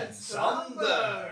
and sunburn.